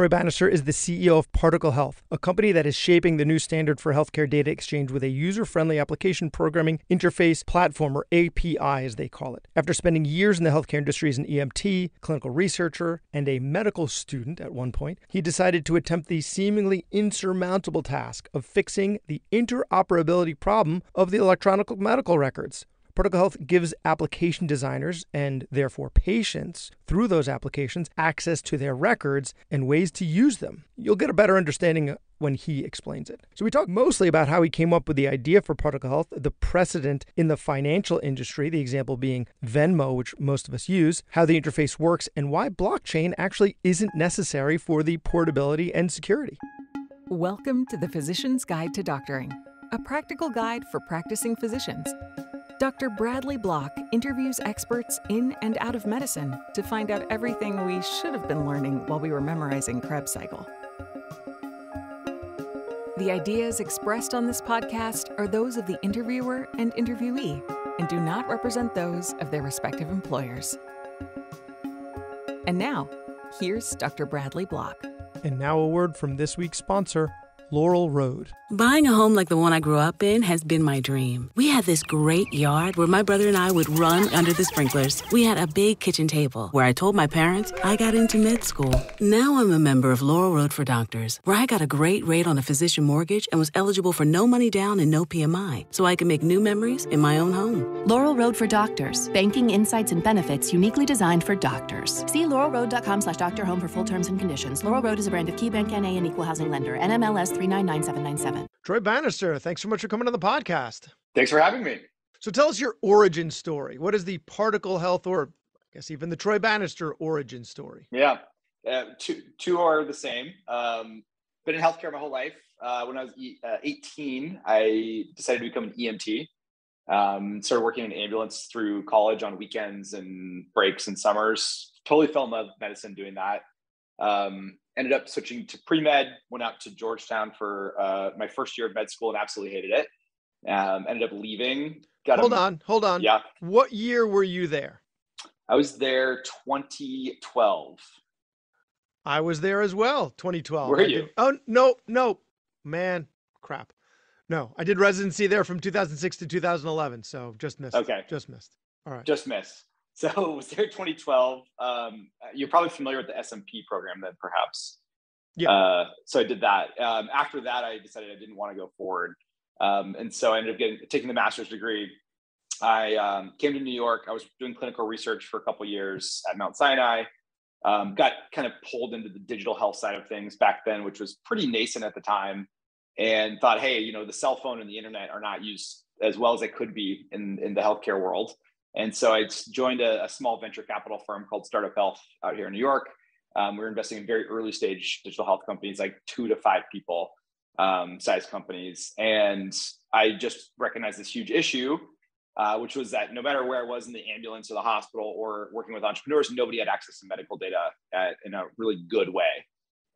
Troy Bannister is the CEO of Particle Health, a company that is shaping the new standard for healthcare data exchange with a user friendly application programming interface platform, or API as they call it. After spending years in the healthcare industry as an EMT, clinical researcher, and a medical student at one point, he decided to attempt the seemingly insurmountable task of fixing the interoperability problem of the electronic medical records. Particle Health gives application designers and therefore patients through those applications access to their records and ways to use them. You'll get a better understanding when he explains it. So we talk mostly about how he came up with the idea for Particle Health, the precedent in the financial industry, the example being Venmo, which most of us use, how the interface works, and why blockchain actually isn't necessary for the portability and security. Welcome to the Physician's Guide to Doctoring, a practical guide for practicing physicians. Dr. Bradley Block interviews experts in and out of medicine to find out everything we should have been learning while we were memorizing Krebs cycle. The ideas expressed on this podcast are those of the interviewer and interviewee and do not represent those of their respective employers. And now, here's Dr. Bradley Block. And now a word from this week's sponsor, Laurel Road. Buying a home like the one I grew up in has been my dream. We had this great yard where my brother and I would run under the sprinklers. We had a big kitchen table where I told my parents I got into med school. Now I'm a member of Laurel Road for Doctors, where I got a great rate on a physician mortgage and was eligible for no money down and no PMI, so I can make new memories in my own home. Laurel Road for Doctors. Banking insights and benefits uniquely designed for doctors. See laurelroad.com slash doctor home for full terms and conditions. Laurel Road is a brand of KeyBank NA and equal housing lender. NMLS 399797. Troy Bannister, thanks so much for coming on the podcast. Thanks for having me. So tell us your origin story. What is the particle health, or I guess even the Troy Bannister origin story? Yeah, uh, two, two are the same. Um, been in healthcare my whole life. Uh, when I was uh, 18, I decided to become an EMT. Um, started working in ambulance through college on weekends and breaks and summers. Totally fell in love with medicine doing that. Um, ended up switching to pre med. Went out to Georgetown for uh, my first year of med school and absolutely hated it. Um, ended up leaving. Got hold a, on, hold on. Yeah. What year were you there? I was there 2012. I was there as well, 2012. Were you? Did, oh no, no, man, crap. No, I did residency there from 2006 to 2011, so just missed. Okay, just missed. All right, just missed. So it was there 2012. Um, you're probably familiar with the SMP program then perhaps. Yeah. Uh, so I did that. Um, after that, I decided I didn't want to go forward. Um, and so I ended up getting, taking the master's degree. I um, came to New York. I was doing clinical research for a couple years at Mount Sinai. Um, got kind of pulled into the digital health side of things back then, which was pretty nascent at the time, and thought, hey, you know, the cell phone and the internet are not used as well as it could be in, in the healthcare world. And so I joined a, a, small venture capital firm called Startup Health out here in New York. Um, we're investing in very early stage digital health companies, like two to five people um, size companies. And I just recognized this huge issue, uh, which was that no matter where I was in the ambulance or the hospital or working with entrepreneurs, nobody had access to medical data at, in a really good way.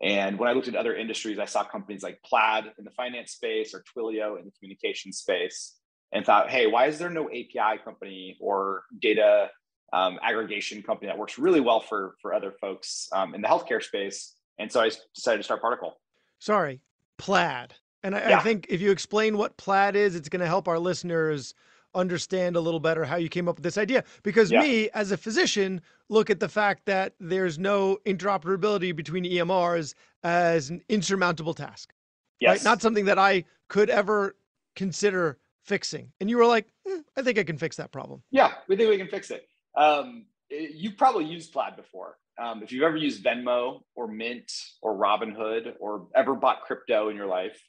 And when I looked at other industries, I saw companies like Plaid in the finance space or Twilio in the communication space and thought, hey, why is there no API company or data um, aggregation company that works really well for for other folks um, in the healthcare space? And so I decided to start Particle. Sorry, Plaid. And I, yeah. I think if you explain what Plaid is, it's going to help our listeners understand a little better how you came up with this idea. Because yeah. me, as a physician, look at the fact that there's no interoperability between EMRs as an insurmountable task. Yes. Right? Not something that I could ever consider fixing. And you were like, eh, I think I can fix that problem. Yeah, we think we can fix it. Um, you've probably used Plaid before. Um, if you've ever used Venmo or Mint or Robinhood or ever bought crypto in your life.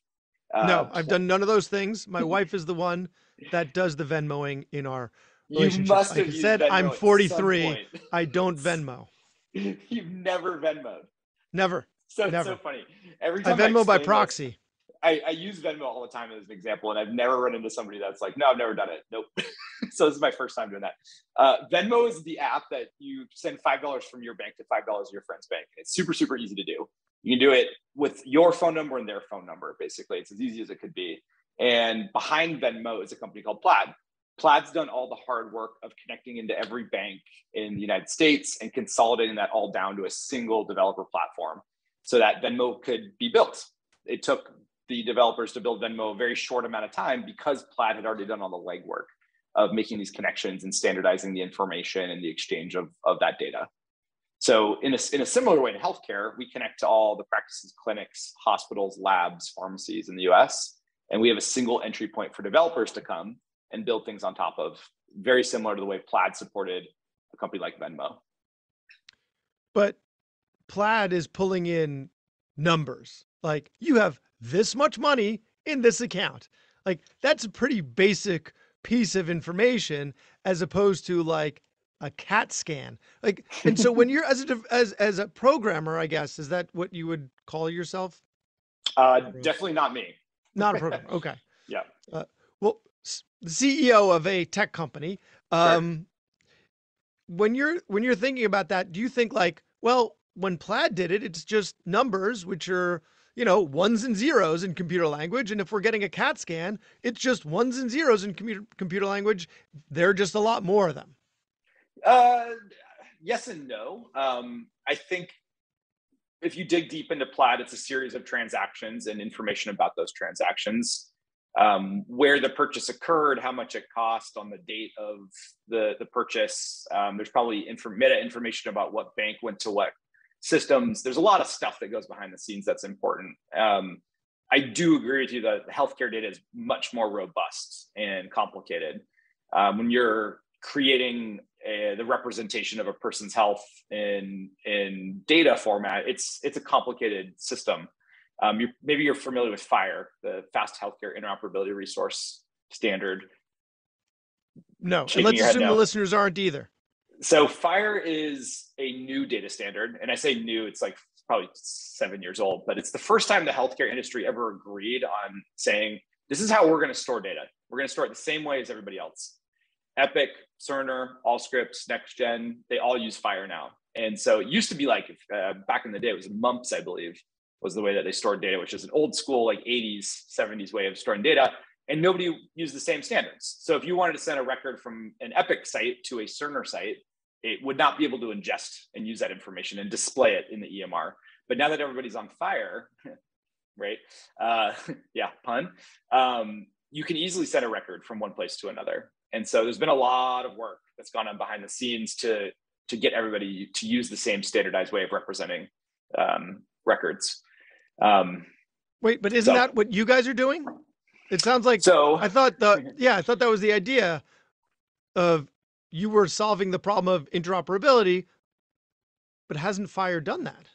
Uh, no, I've done none of those things. My wife is the one that does the Venmoing in our relationship. You must have like said, Venmo I'm 43. I don't Venmo. You've never Venmoed. Never. So never. so funny. Every time I Venmo I by proxy. I, I, use Venmo all the time as an example, and I've never run into somebody that's like, no, I've never done it. Nope. so this is my first time doing that. Uh, Venmo is the app that you send five dollars from your bank to five dollars to your friend's bank. It's super super easy to do. You can do it with your phone number and their phone number. Basically, it's as easy as it could be. And behind Venmo is a company called Plaid. Plaid's done all the hard work of connecting into every bank in the United States and consolidating that all down to a single developer platform so that Venmo could be built. It took the developers to build Venmo a very short amount of time because Plaid had already done all the legwork of making these connections and standardizing the information and the exchange of, of that data. So in a, in a similar way to healthcare, we connect to all the practices, clinics, hospitals, labs, pharmacies in the US, and we have a single entry point for developers to come and build things on top of, very similar to the way Plaid supported a company like Venmo. But Plaid is pulling in numbers. Like you have this much money in this account. Like that's a pretty basic piece of information as opposed to like a cat scan. Like and so when you're as a as as a programmer i guess is that what you would call yourself? Uh definitely not me. Not a programmer okay. Yeah. Uh, well the ceo of a tech company um sure. when you're when you're thinking about that do you think like well when plaid did it it's just numbers which are you know ones and zeros in computer language and if we're getting a cat scan it's just ones and zeros in computer computer language there are just a lot more of them uh, yes and no. Um, I think if you dig deep into Plaid, it's a series of transactions and information about those transactions, um, where the purchase occurred, how much it cost on the date of the, the purchase. Um, there's probably inf- meta information about what bank went to what systems. There's a lot of stuff that goes behind the scenes that's important. Um, I do agree with you that healthcare data is much more robust and complicated. Um, when you're creating a, the representation of a person's health in in data format, it's it's a complicated system. Um, you maybe you're familiar with FHIR, the Fast Healthcare Interoperability Resource Standard. No, and let's assume no. the listeners aren't either. So FHIR is a new data standard, and I say new, it's like probably seven years old, but it's the first time the healthcare industry ever agreed on saying this is how we're going to store data. We're going to store it the same way as everybody else. Epic, Cerner, Allscripts, NextGen, they all use FHIR now. And so it used to be like uh, back in the day, it was MUMPS, I believe, was the way that they stored data, which is an old school, like 80s, 70s way of storing data. And nobody used the same standards. So if you wanted to send a record from an Epic site to a Cerner site, it would not be able to ingest and use that information and display it in the EMR. But now that everybody's on fire, right? Uh, yeah, pun. Um, you can easily send a record from one place to another. And so there's been a lot of work that's gone on behind the scenes to to get everybody to use the same standardized way of representing um, records. Um, Wait, but isn't so, that what you guys are doing? It sounds like so. I thought the yeah, I thought that was the idea of you were solving the problem of interoperability, but hasn't FHIR done that?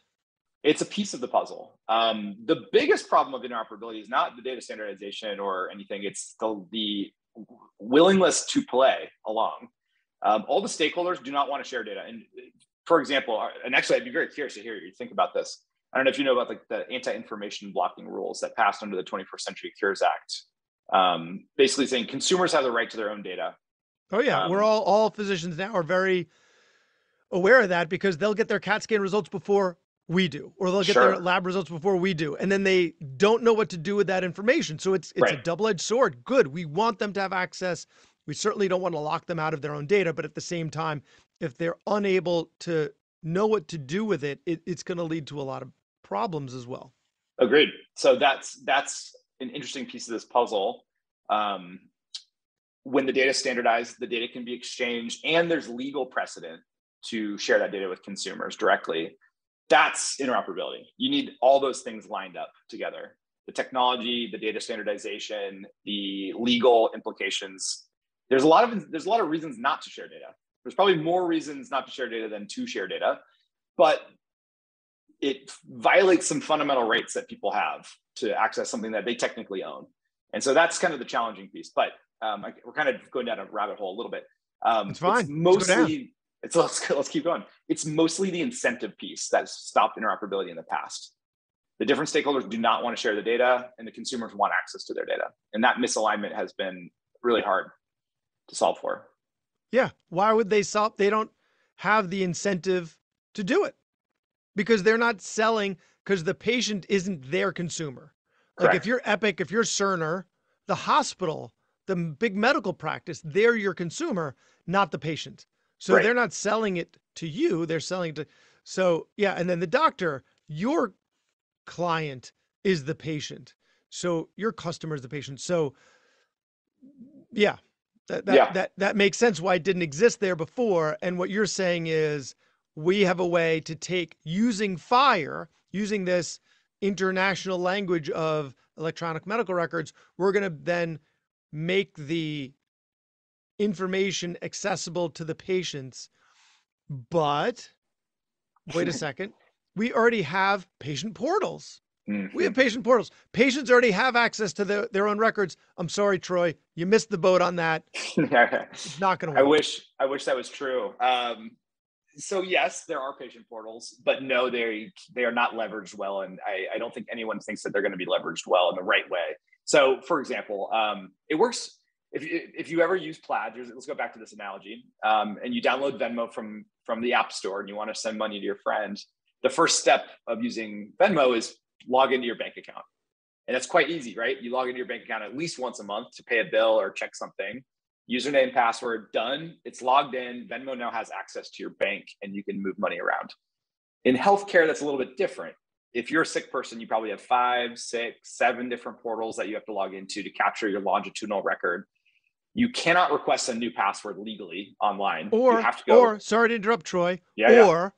It's a piece of the puzzle. Um, the biggest problem of interoperability is not the data standardization or anything. It's the the willingness to play along. Um, all the stakeholders do not want to share data. And for example, uh, and actually, I'd be very curious to hear you think about this. I don't know if you know about like the anti-information blocking rules that passed under the 21st Century Cures Act. Um, basically saying consumers have the right to their own data. Oh yeah, um, we're all all physicians now are very aware of that because they'll get their CAT scan results before we do, or they'll get sure. their lab results before we do, and then they don't know what to do with that information. So it's it's right. a double edged sword. Good, we want them to have access. We certainly don't want to lock them out of their own data, but at the same time, if they're unable to know what to do with it, it it's going to lead to a lot of problems as well. Agreed. So that's that's an interesting piece of this puzzle. Um, when the data is standardized, the data can be exchanged, and there's legal precedent to share that data with consumers directly that's interoperability. You need all those things lined up together the technology, the data standardization, the legal implications. There's a lot of there's a lot of reasons not to share data. There's probably more reasons not to share data than to share data, but it violates some fundamental rights that people have to access something that they technically own. And so that's kind of the challenging piece. But um, we're kind of going down a rabbit hole a little bit. Um, it's fine. It's mostly it's let's let's keep going. It's mostly the incentive piece that's stopped interoperability in the past. The different stakeholders do not want to share the data, and the consumers want access to their data, and that misalignment has been really hard to solve for. Yeah, why would they solve? They don't have the incentive to do it because they're not selling because the patient isn't their consumer. Like if you're Epic, if you're Cerner, the hospital, the big medical practice, they're your consumer, not the patient. So right. they're not selling it to you, they're selling to so yeah, and then the doctor, you're client is the patient. So your customer is the patient. So yeah, that that, Yeah. that that makes sense why it didn't exist there before. And what you're saying is we have a way to take using FHIR, using this international language of electronic medical records, we're going to then make the information accessible to the patients. But wait a second, we already have patient portals. We have patient portals. Patients already have access to their, their own records. I'm sorry, Troy, you missed the boat on that. It's not going to I wish I wish that was true. Um, so yes, there are patient portals, but no, they they are not leveraged well, and I, I don't think anyone thinks that they're going to be leveraged well in the right way. So, for example, um, it works if you, if you ever use Plaid. Let's go back to this analogy, um, and you download Venmo from from the App Store, and you want to send money to your friend. The first step of using Venmo is log into your bank account, and that's quite easy, right? You log into your bank account at least once a month to pay a bill or check something username, password, done. It's logged in. Venmo now has access to your bank and you can move money around. In healthcare, that's a little bit different. If you're a sick person, you probably have five, six, seven different portals that you have to log into to capture your longitudinal record. You cannot request a new password legally online. Or, you have to go. or sorry to interrupt, Troy. Yeah, yeah. or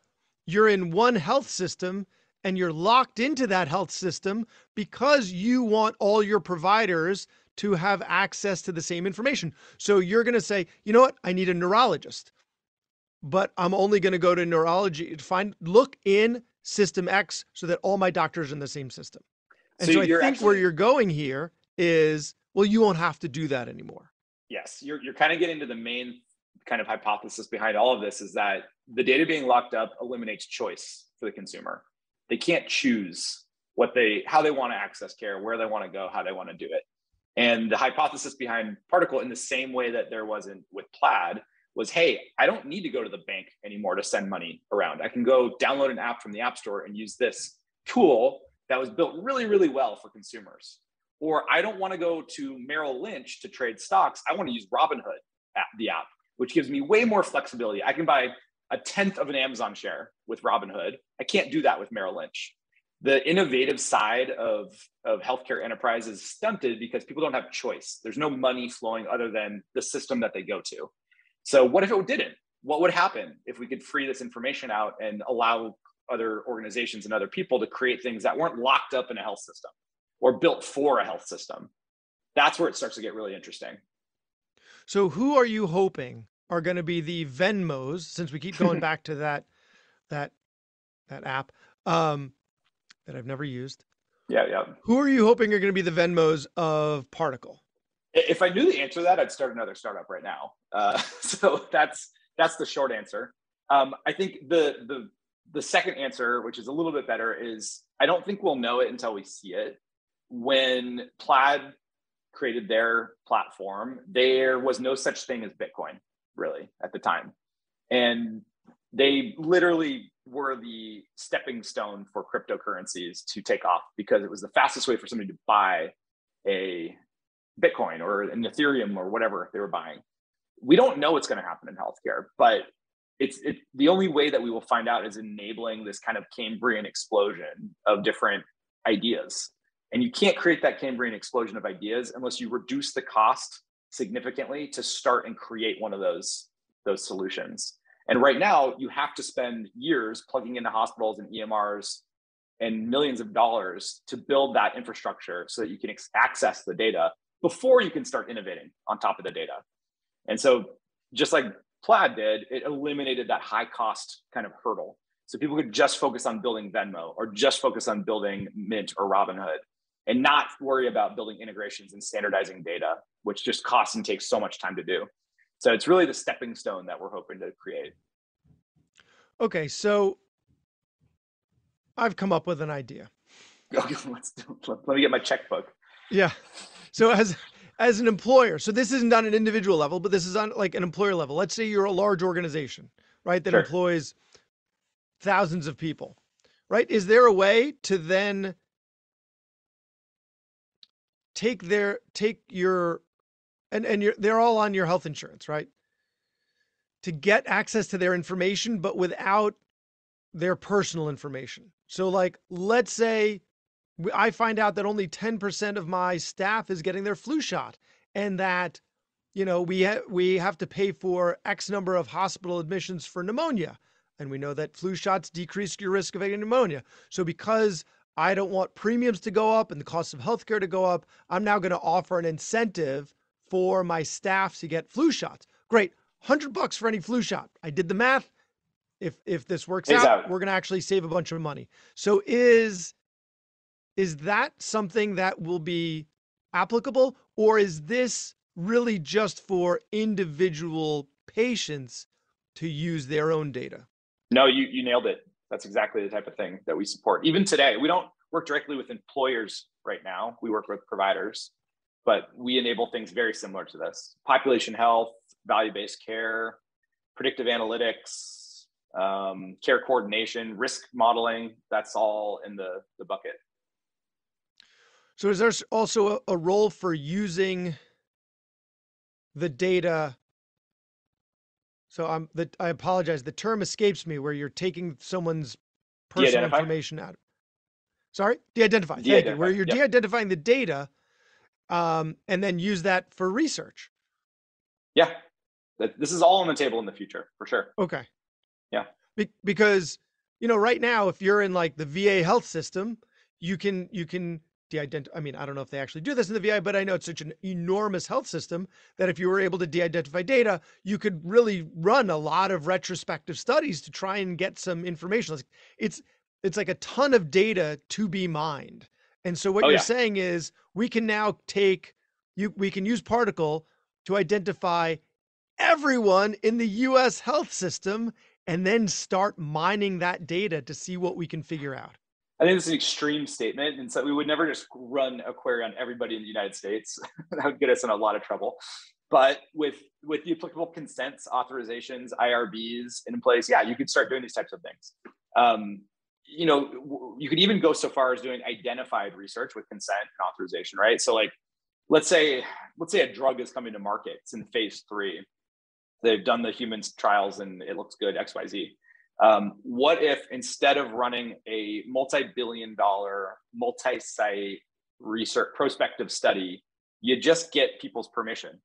you're in one health system and you're locked into that health system because you want all your providers to have access to the same information. So you're going to say, you know what? I need a neurologist, but I'm only going to go to neurology to find, look in system X so that all my doctors are in the same system. And So so, I think you're where you're going here is, well, you won't have to do that anymore. yes, you're, you're kind of getting to the main kind of hypothesis behind all of this is that the data being locked up eliminates choice for the consumer. They can't choose what they, how they want to access care, where they want to go, how they want to do it. And the hypothesis behind Particle, in the same way that there wasn't with Plaid, was hey, I don't need to go to the bank anymore to send money around. I can go download an app from the App Store and use this tool that was built really, really well for consumers. Or I don't want to go to Merrill Lynch to trade stocks. I want to use Robinhood, app, the app, which gives me way more flexibility. I can buy a tenth of an Amazon share with Robinhood. I can't do that with Merrill Lynch the innovative side of, of healthcare enterprise is stunted because people don't have choice. There's no money flowing other than the system that they go to. So what if it didn't? What would happen if we could free this information out and allow other organizations and other people to create things that weren't locked up in a health system or built for a health system? That's where it starts to get really interesting. So who are you hoping are going to be the Venmos since we keep going back to that that that app um that I've never used. Yeah, yeah. Who are you hoping are going to be the Venmos of Particle? If I knew the answer to that, I'd start another startup right now. Uh, so that's that's the short answer. Um, I think the the the second answer, which is a little bit better, is I don't think we'll know it until we see it. When Plaid created their platform, there was no such thing as Bitcoin really at the time, and they literally were the stepping stone for cryptocurrencies to take off because it was the fastest way for somebody to buy a Bitcoin or an Ethereum or whatever they were buying. We don't know what's going to happen in healthcare, but it's it, the only way that we will find out is enabling this kind of Cambrian explosion of different ideas. And you can't create that Cambrian explosion of ideas unless you reduce the cost significantly to start and create one of those those solutions. And right now, you have to spend years plugging into hospitals and EMRs and millions of dollars to build that infrastructure so that you can access the data before you can start innovating on top of the data. And so, just like Plaid did, it eliminated that high cost kind of hurdle. So people could just focus on building Venmo or just focus on building Mint or Robinhood and not worry about building integrations and standardizing data, which just costs and takes so much time to do. So it's really the stepping stone that we're hoping to create. Okay, so I've come up with an idea. Okay, let's do, let me get my checkbook. Yeah. So as as an employer, so this isn't on an individual level, but this is on like an employer level. Let's say you're a large organization, right, that Sure. employs thousands of people, right? Is there a way to then take their take your and and you're they're all on your health insurance, right? To get access to their information, but without their personal information. So like let's say I find out that only 10% of my staff is getting their flu shot and that you know we ha- we have to pay for x number of hospital admissions for pneumonia and we know that flu shots decrease your risk of getting pneumonia. So because I don't want premiums to go up and the cost of healthcare to go up I'm now going to offer an incentive for my staff to get flu shots. Great 100 bucks for any flu shot. I did the math. If if this works out, out we're going to actually save a bunch of money. So is is that something that will be applicable, or is this really just for individual patients to use their own data? No, you, you nailed it. That's exactly the type of thing that we support. Even today, we don't work directly with employers right now. We work with providers, but we enable things very similar to this population health, value based care, predictive analytics, um, care coordination, risk modeling. That's all in the, the bucket. So is there also a, a role for using the data? So I'm the I apologize. The term escapes me where you're taking someone's personal information out. Sorry, de-identify. Thank de-identify. you. Where you're yep. de-identifying the data, um, and then use that for research. Yeah, this is all on the table in the future for sure. Okay. Yeah. Be- because you know, right now, if you're in like the VA health system, you can you can de-identify. I mean, I don't know if they actually do this in the VA, but I know it's such an enormous health system that if you were able to de-identify data, you could really run a lot of retrospective studies to try and get some information. It's it's like a ton of data to be mined. And so what oh, you're yeah. saying is we can now take you we can use particle to identify everyone in the US health system and then start mining that data to see what we can figure out. I think it's an extreme statement, and so we would never just run a query on everybody in the United States. that would get us in a lot of trouble. But with with the applicable consents, authorizations, IRBs in place, yeah, you could start doing these types of things. Um, you know, you could even go so far as doing identified research with consent and authorization, right? So, like, let's say let's say a drug is coming to market, it's in phase three. They've done the human trials and it looks good, X, Y, Z um, what if instead of running a multi-billion dollar, multi-site research prospective study, you just get people's permission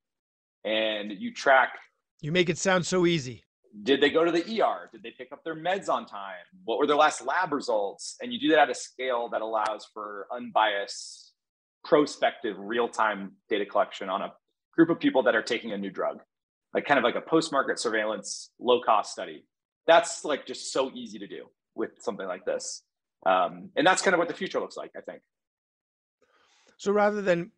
and you track. You make it sound so easy. Did they go to the ER? Did they pick up their meds on time? What were their last lab results? And you do that at a scale that allows for unbiased, prospective, real-time data collection on a group of people that are taking a new drug, like kind of like a post-market surveillance, low-cost study that's like just so easy to do with something like this. Um, and that's kind of what the future looks like, I think. So rather than,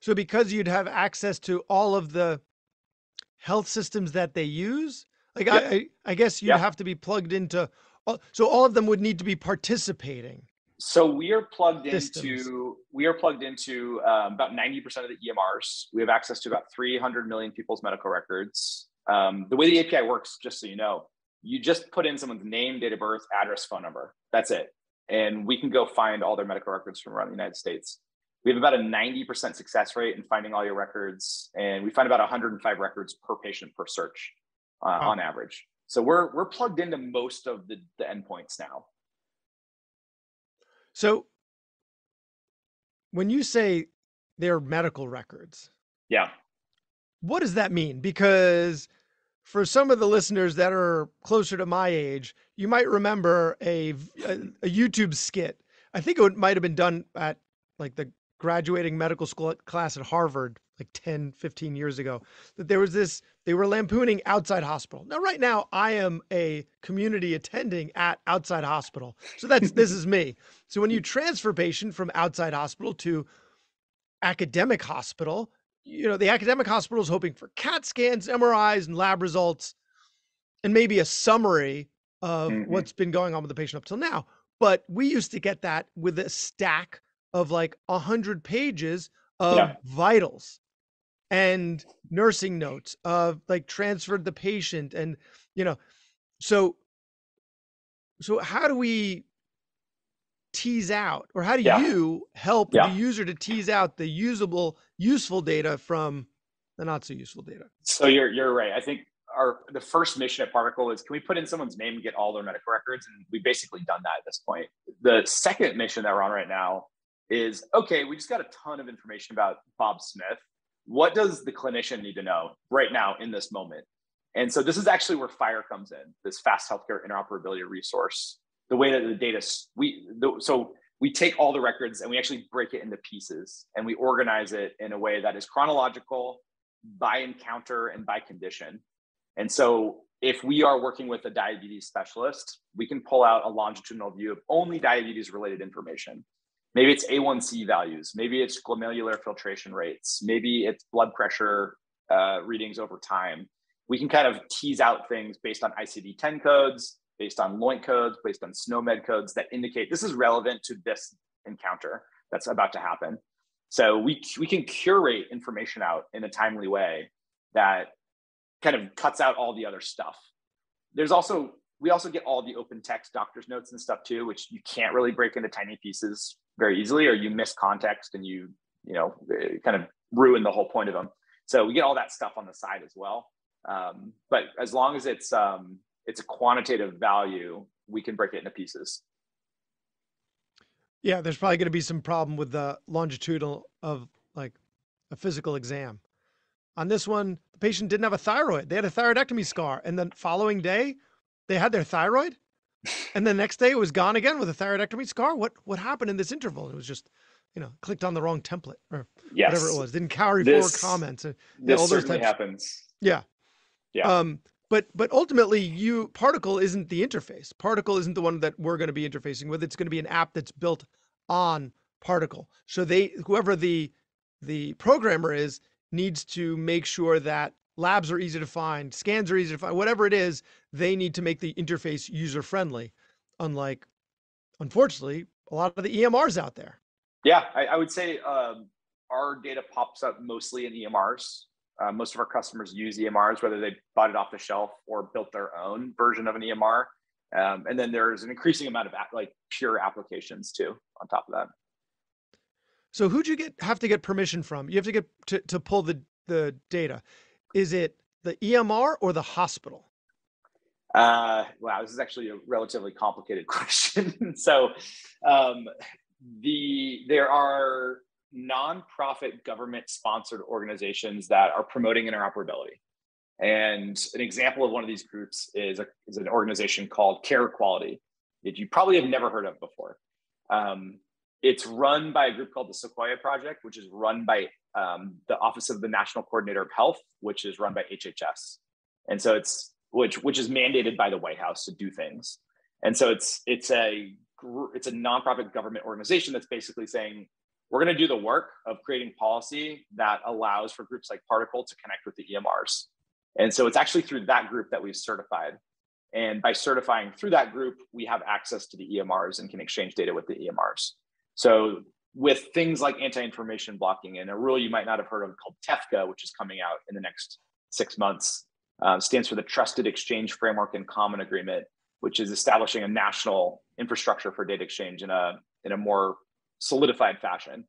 so because you'd have access to all of the health systems that they use, like yep. I, I guess you'd yep. have to be plugged into, so all of them would need to be participating. So we are plugged systems. into we are plugged into um, about ninety percent of the EMRs. We have access to about three hundred million people's medical records. Um, the way the API works, just so you know, you just put in someone's name, date of birth, address, phone number. That's it. And we can go find all their medical records from around the United States. We have about a 90% success rate in finding all your records. And we find about 105 records per patient per search uh, on average. So we're, we're plugged into most of the, the endpoints now. So when you say they're medical records, yeah what does that mean? Because for some of the listeners that are closer to my age, you might remember a, a, a YouTube skit. I think it might have been done at like the graduating medical school class at Harvard like 10, 15 years ago. That there was this, they were lampooning outside hospital. Now, right now, I am a community attending at outside hospital. So that's, this is me. So when you transfer patient from outside hospital to academic hospital, you know, the academic hospital is hoping for CAT scans, MRIs, and lab results, and maybe a summary of mm-hmm. what's been going on with the patient up till now. But we used to get that with a stack of like a hundred pages of yeah. vitals and nursing notes of like transferred the patient and you know so so how do we tease out or how do yeah. you help yeah. the user to tease out the usable useful data from the not so useful data so you're you're right i think our the first mission at Particle is can we put in someone's name and get all their medical records? And we've basically done that at this point. The second mission that we're on right now is okay, we just got a ton of information about Bob Smith. What does the clinician need to know right now in this moment? And so this is actually where FHIR comes in, this fast healthcare interoperability resource. The way that the data we the, so we take all the records and we actually break it into pieces and we organize it in a way that is chronological by encounter and by condition. And so if we are working with a diabetes specialist, we can pull out a longitudinal view of only diabetes related information. Maybe it's A1C values, maybe it's glomerular filtration rates, maybe it's blood pressure uh, readings over time. We can kind of tease out things based on ICD 10 codes, based on LOINC codes, based on SNOMED codes that indicate this is relevant to this encounter that's about to happen. So we, we can curate information out in a timely way that kind of cuts out all the other stuff. There's also, we also get all the open text doctor's notes and stuff too, which you can't really break into tiny pieces very easily, or you miss context and you, you know, eh, kind of ruin the whole point of them. So we get all that stuff on the side as well. Um, but as long as it's um, it's a quantitative value, we can break it into pieces. Yeah, there's probably going to be some problem with the longitudinal of like a physical exam. On this one, the patient didn't have a thyroid. They had a thyroidectomy scar. And the following day, they had their thyroid. And the next day it was gone again with a thyroidectomy scar. What what happened in this interval? It was just, you know, clicked on the wrong template or yes. whatever it was. Didn't carry this, forward comments. And, this all those certainly types. happens. Yeah. Yeah. Um, but but ultimately you particle isn't the interface. Particle isn't the one that we're going to be interfacing with. It's going to be an app that's built on particle. So they whoever the the programmer is needs to make sure that labs are easy to find scans are easy to find whatever it is they need to make the interface user friendly unlike unfortunately a lot of the emrs out there. Yeah i, I would say um, our data pops up mostly in emrs uh, most of our customers use EMRs, whether they bought it off the shelf or built their own version of an EMR. Um, and then there's an increasing amount of like pure applications too on top of that. So who'd you get have to get permission from? You have to get to, to pull the, the data. Is it the EMR or the hospital? Uh, wow, this is actually a relatively complicated question. so um, the there are nonprofit government sponsored organizations that are promoting interoperability. And an example of one of these groups is, a, is an organization called Carequality that you probably have never heard of before. Um, it's run by a group called the Sequoia Project, which is run by um, the Office of the National Coordinator of Health, which is run by HHS. And so it's which which is mandated by the White House to do things. And so it's it's a it's a nonprofit government organization that's basically saying we're going to do the work of creating policy that allows for groups like Particle to connect with the EMRs. And so it's actually through that group that we've certified. And by certifying through that group, we have access to the EMRs and can exchange data with the EMRs. So with things like anti-information blocking and a rule you might not have heard of called TEFCA, which is coming out in the next six months, uh, stands for the Trusted Exchange Framework and Common Agreement, which is establishing a national infrastructure for data exchange in a in a more solidified fashion.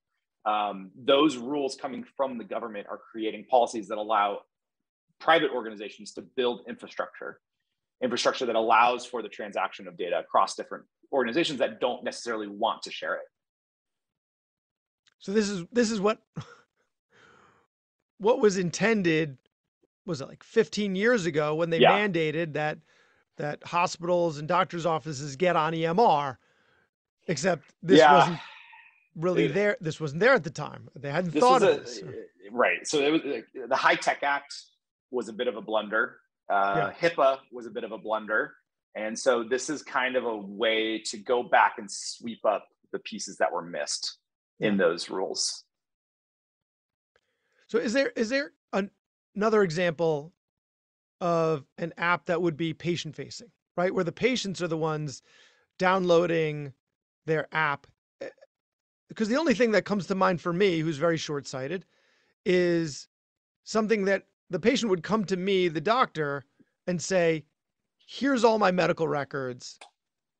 Um, those rules coming from the government are creating policies that allow private organizations to build infrastructure, infrastructure that allows for the transaction of data across different organizations that don't necessarily want to share it. So this is this is what what was intended was it like 15 years ago when they yeah. mandated that that hospitals and doctors offices get on EMR except this yeah. wasn't really there. This wasn't there at the time. They hadn't thought of a, this. Right. So it was the HITECH Act was a bit of a blunder. Uh, yeah. HIPAA was a bit of a blunder. And so this is kind of a way to go back and sweep up the pieces that were missed yeah. in those rules. So is there is there an, another example of an app that would be patient facing, right? Where the patients are the ones downloading their app because the only thing that comes to mind for me, who's very short sighted, is something that the patient would come to me, the doctor, and say, "Here's all my medical records,"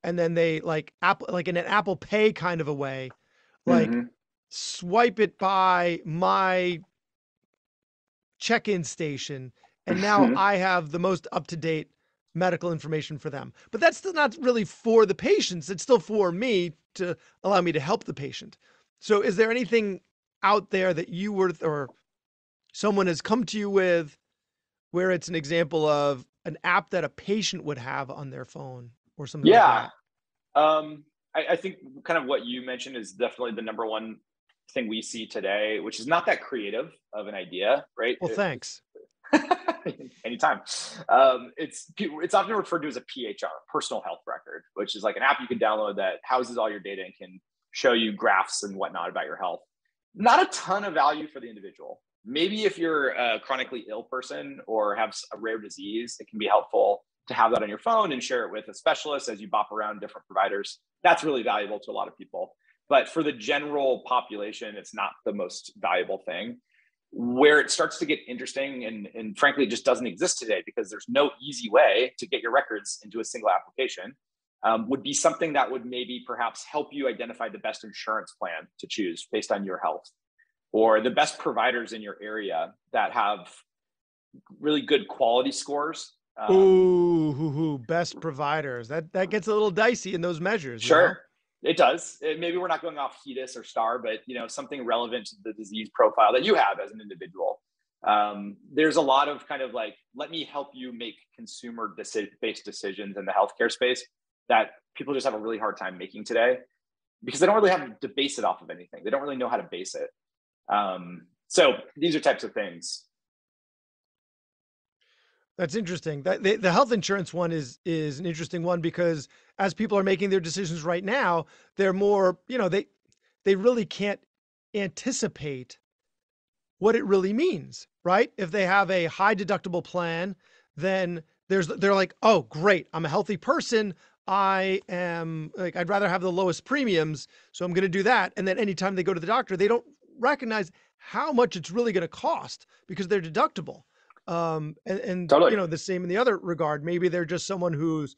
and then they like Apple, like in an Apple Pay kind of a way, like mm-hmm. swipe it by my check-in station, and now I have the most up to date medical information for them. But that's still not really for the patients. It's still for me to allow me to help the patient. So, is there anything out there that you were or someone has come to you with where it's an example of an app that a patient would have on their phone or something yeah. like um, I, I think kind of what you mentioned is definitely the number one thing we see today, which is not that creative of an idea, right? Well, thanks. Anytime. Um, it's it's often referred to as a PHR, personal health record, which is like an app you can download that houses all your data and can show you graphs and whatnot about your health. Not a ton of value for the individual. Maybe if you're a chronically ill person or have a rare disease, it can be helpful to have that on your phone and share it with a specialist as you bop around different providers. That's really valuable to a lot of people. But for the general population, it's not the most valuable thing. Where it starts to get interesting and, and frankly, just doesn't exist today because there's no easy way to get your records into a single application, um, would be something that would maybe perhaps help you identify the best insurance plan to choose based on your health or the best providers in your area that have really good quality scores um, ooh, ooh, ooh, best providers. That that gets a little dicey in those measures. Sure. It does. It, maybe we're not going off HEDIS or STAR, but you know something relevant to the disease profile that you have as an individual. Um, there's a lot of kind of like, let me help you make consumer based decisions in the healthcare space that people just have a really hard time making today because they don't really have to base it off of anything. They don't really know how to base it. Um, so these are types of things. That's interesting. That the, the health insurance one is is an interesting one because as people are making their decisions right now, they're more, you know, they they really can't anticipate what it really means, right? If they have a high deductible plan, then there's they're like, "Oh, great. I'm a healthy person. I am like I'd rather have the lowest premiums, so I'm going to do that." And then anytime they go to the doctor, they don't recognize how much it's really going to cost because they're deductible. Um, and, and totally. you know, the same in the other regard. Maybe they're just someone who's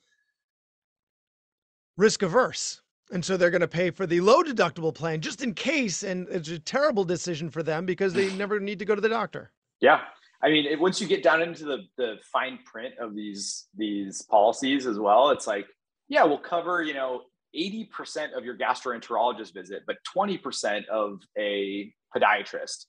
risk averse. And so they're going to pay for the low deductible plan just in case. And it's a terrible decision for them because they never need to go to the doctor. Yeah. I mean, it, once you get down into the, the fine print of these, these policies as well, it's like, yeah, we'll cover, you know, 80% of your gastroenterologist visit, but 20% of a podiatrist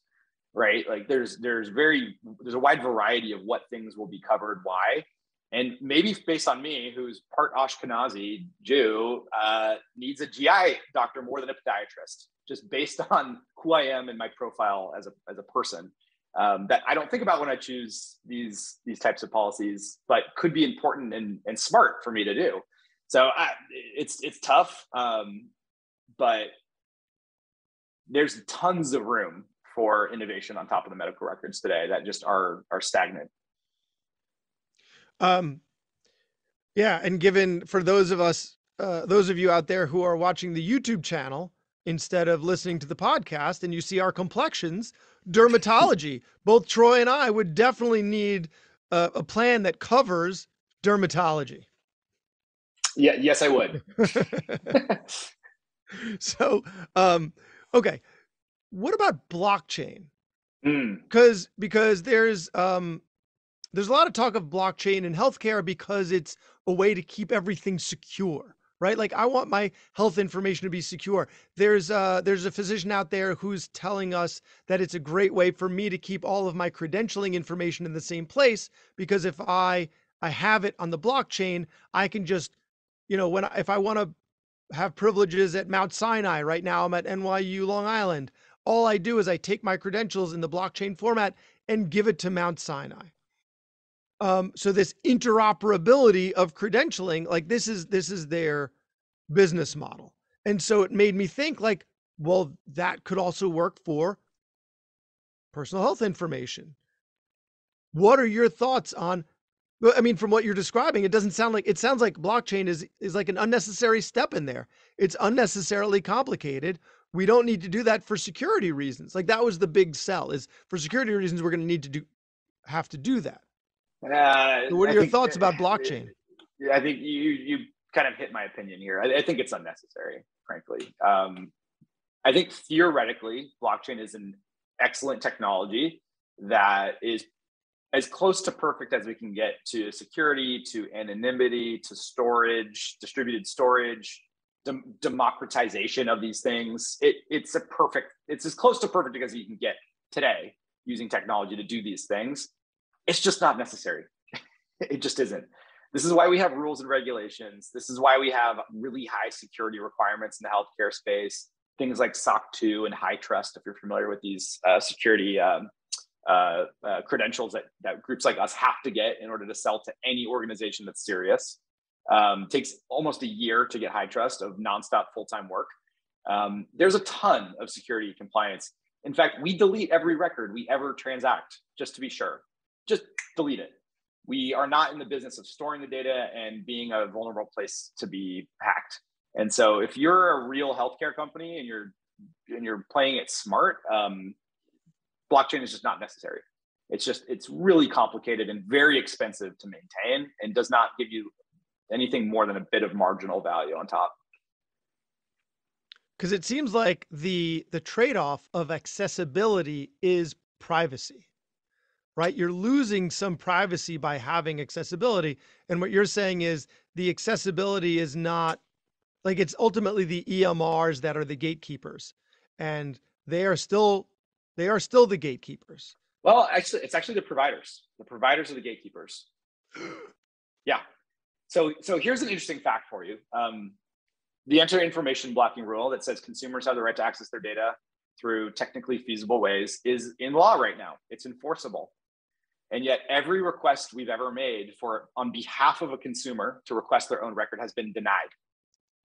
right? Like there's there's very there's a wide variety of what things will be covered, why, and maybe based on me, who's part Ashkenazi Jew, uh, needs a GI doctor more than a podiatrist, just based on who I am and my profile as a as a person. Um, that I don't think about when I choose these these types of policies, but could be important and, and smart for me to do. So I, it's it's tough, um, but there's tons of room for innovation on top of the medical records today that just are are stagnant. Um, yeah, and given for those of us, uh, those of you out there who are watching the YouTube channel instead of listening to the podcast, and you see our complexions, dermatology. both Troy and I would definitely need a, a plan that covers dermatology. Yeah. Yes, I would. so, um, okay what about blockchain? Because mm. because there's um there's a lot of talk of blockchain in healthcare because it's a way to keep everything secure right like i want my health information to be secure there's uh there's a physician out there who's telling us that it's a great way for me to keep all of my credentialing information in the same place because if i i have it on the blockchain i can just you know when if i want to have privileges at mount sinai right now i'm at nyu long island all I do is I take my credentials in the blockchain format and give it to Mount Sinai. Um, so this interoperability of credentialing, like this is this is their business model. And so it made me think like, well, that could also work for personal health information. What are your thoughts on I mean, from what you're describing, it doesn't sound like it sounds like blockchain is is like an unnecessary step in there. It's unnecessarily complicated we don't need to do that for security reasons. Like that was the big sell is for security reasons, we're going to need to do, have to do that. Uh, so what are I your think, thoughts about blockchain? I think you, you kind of hit my opinion here. I, I think it's unnecessary, frankly. Um, I think theoretically blockchain is an excellent technology that is as close to perfect as we can get to security, to anonymity, to storage, distributed storage, dem- democratization of these things. It, it's a perfect, it's as close to perfect as you can get today using technology to do these things. It's just not necessary. it just isn't. This is why we have rules and regulations. This is why we have really high security requirements in the healthcare space. Things like SOC 2 and HITRUST, if you're familiar with these uh, security um, uh, uh, credentials that, that groups like us have to get in order to sell to any organization that's serious. Um, takes almost a year to get HITRUST of nonstop full-time work. Um, there's a ton of security compliance. In fact, we delete every record we ever transact just to be sure. Just delete it. We are not in the business of storing the data and being a vulnerable place to be hacked. And so, if you're a real healthcare company and you're and you're playing it smart, um, blockchain is just not necessary. It's just it's really complicated and very expensive to maintain, and does not give you anything more than a bit of marginal value on top. Because it seems like the the trade-off of accessibility is privacy right? You're losing some privacy by having accessibility. And what you're saying is the accessibility is not like it's ultimately the emrs that are the gatekeepers. And they are still they are still the gatekeepers. Well actually it's actually the providers. The providers are the gatekeepers. Yeah so, so here's an interesting fact for you. Um, the enter information blocking rule that says consumers have the right to access their data through technically feasible ways is in law right now. It's enforceable. And yet every request we've ever made for on behalf of a consumer to request their own record has been denied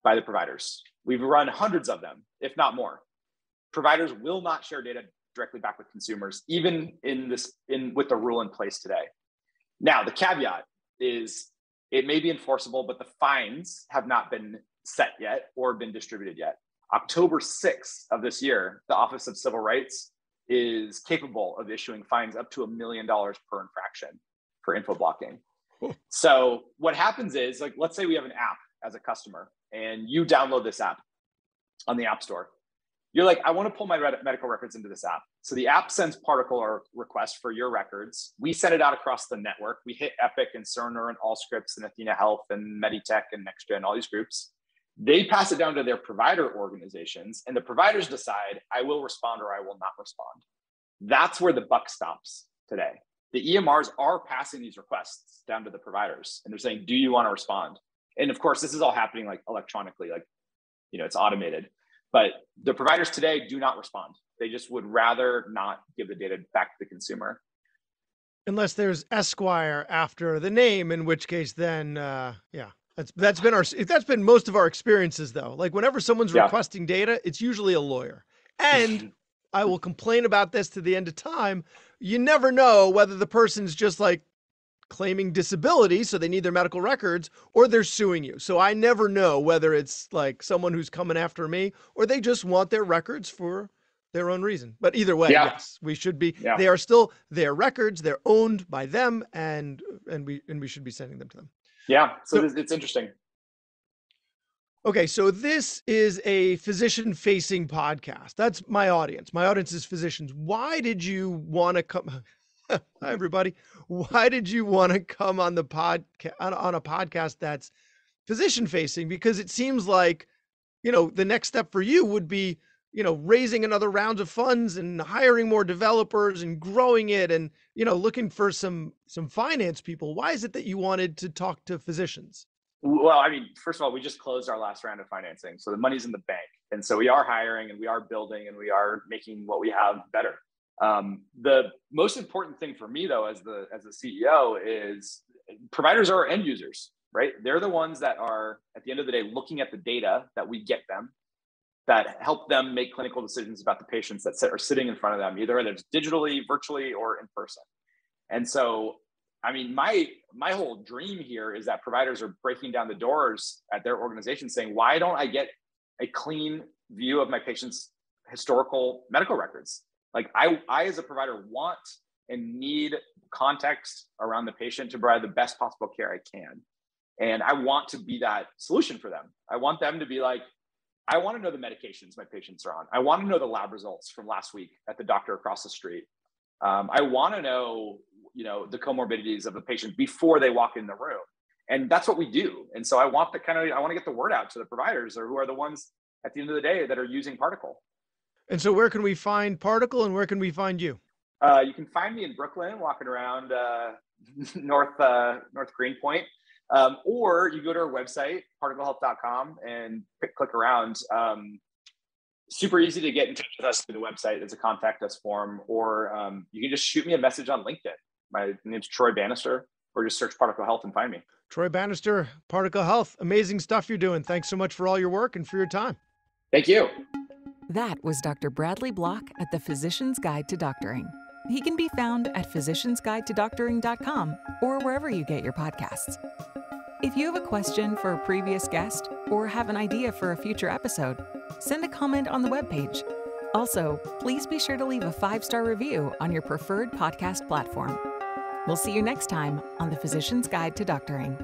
by the providers. We've run hundreds of them, if not more. Providers will not share data directly back with consumers, even in this in with the rule in place today. Now, the caveat is it may be enforceable, but the fines have not been set yet or been distributed yet. October 6th of this year, the Office of Civil Rights is capable of issuing fines up to a million dollars per infraction for info blocking. so what happens is like let's say we have an app as a customer and you download this app on the app store you're like, I want to pull my medical records into this app. So the app sends particle or request for your records. We send it out across the network. We hit Epic and Cerner and Allscripts and Athena Health and Meditech and NextGen, all these groups. They pass it down to their provider organizations, and the providers decide, I will respond or I will not respond. That's where the buck stops today. The EMRs are passing these requests down to the providers, and they're saying, Do you want to respond? And of course, this is all happening like electronically, like, you know, it's automated. But the providers today do not respond. They just would rather not give the data back to the consumer. Unless there's Esquire after the name, in which case then uh, yeah. That's that's been our that's been most of our experiences though. Like whenever someone's yeah. requesting data, it's usually a lawyer. And I will complain about this to the end of time. You never know whether the person's just like claiming disability, so they need their medical records, or they're suing you. So I never know whether it's like someone who's coming after me or they just want their records for their own reason. But either way, yeah. yes, we should be. Yeah. They are still their records. They're owned by them, and and we and we should be sending them to them. Yeah, so, so it's interesting. Okay, so this is a physician facing podcast. That's my audience. My audience is physicians. Why did you want to come? Hi, everybody. Why did you want to come on the podcast on, a podcast that's physician facing? Because it seems like, you know, the next step for you would be, you know, raising another round of funds and hiring more developers and growing it and, you know, looking for some some finance people. Why is it that you wanted to talk to physicians? Well, I mean, first of all, we just closed our last round of financing. So the money's in the bank. And so we are hiring and we are building and we are making what we have better. Um, the most important thing for me, though, as the as the CEO, is providers are end users, right? They're the ones that are at the end of the day looking at the data that we get them, that help them make clinical decisions about the patients that sit, are sitting in front of them, either it's digitally, virtually, or in person. And so, I mean, my my whole dream here is that providers are breaking down the doors at their organization, saying, "Why don't I get a clean view of my patient's historical medical records?" Like I, I as a provider want and need context around the patient to provide the best possible care I can. And I want to be that solution for them. I want them to be like, I want to know the medications my patients are on. I want to know the lab results from last week at the doctor across the street. Um, I want to know you know the comorbidities of the patient before they walk in the room and that's what we do and so i want the kind of i want to get the word out to the providers or who are the ones at the end of the day that are using particle and so where can we find particle and where can we find you uh, you can find me in brooklyn walking around uh, north uh, north greenpoint um, or you go to our website particlehealth.com and click, click around um, super easy to get in touch with us through the website. There's a contact us form, or um, you can just shoot me a message on LinkedIn. My name's Troy Bannister, or just search Particle Health and find me. Troy Bannister, Particle Health. Amazing stuff you're doing. Thanks so much for all your work and for your time. Thank you. That was Dr. Bradley Block at the Physician's Guide to Doctoring. He can be found at physiciansguidetodoctoring.com or wherever you get your podcasts. If you have a question for a previous guest or have an idea for a future episode, send a comment on the webpage. Also, please be sure to leave a five star review on your preferred podcast platform. We'll see you next time on The Physician's Guide to Doctoring.